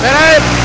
Pera aí!